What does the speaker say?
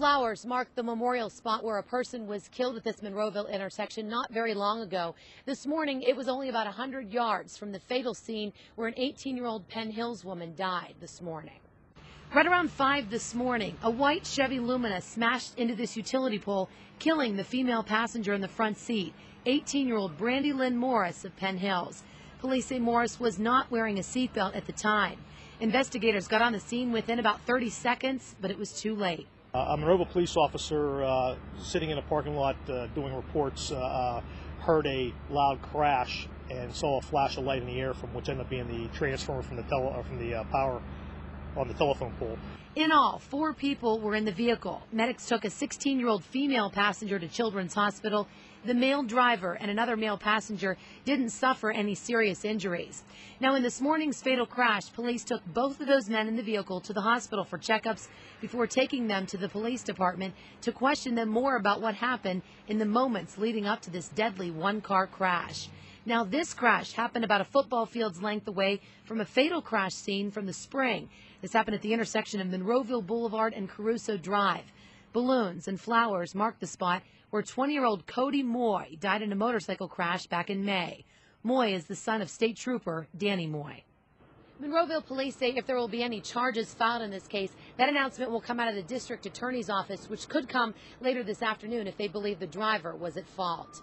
Flowers mark the memorial spot where a person was killed at this Monroeville intersection not very long ago. This morning, it was only about 100 yards from the fatal scene where an 18 year old Penn Hills woman died this morning. Right around 5 this morning, a white Chevy Lumina smashed into this utility pole, killing the female passenger in the front seat, 18 year old Brandy Lynn Morris of Penn Hills. Police say Morris was not wearing a seatbelt at the time. Investigators got on the scene within about 30 seconds, but it was too late. Uh, a Monroeville police officer uh, sitting in a parking lot uh, doing reports heard a loud crash and saw a flash of light in the air from which ended up being the transformer from the tele- from the power on the telephone pole. In all, four people were in the vehicle. Medics took a 16 year old female passenger to Children's Hospital. The male driver and another male passenger didn't suffer any serious injuries. Now, in this morning's fatal crash, police took both of those men in the vehicle to the hospital for checkups before taking them to the police department to question them more about what happened in the moments leading up to this deadly one car crash. Now, this crash happened about a football field's length away from a fatal crash scene from the spring. This happened at the intersection of Monroeville Boulevard and Caruso Drive. Balloons and flowers mark the spot where 20 year old Cody Moy died in a motorcycle crash back in May. Moy is the son of state trooper Danny Moy. Monroeville police say if there will be any charges filed in this case, that announcement will come out of the district attorney's office, which could come later this afternoon if they believe the driver was at fault.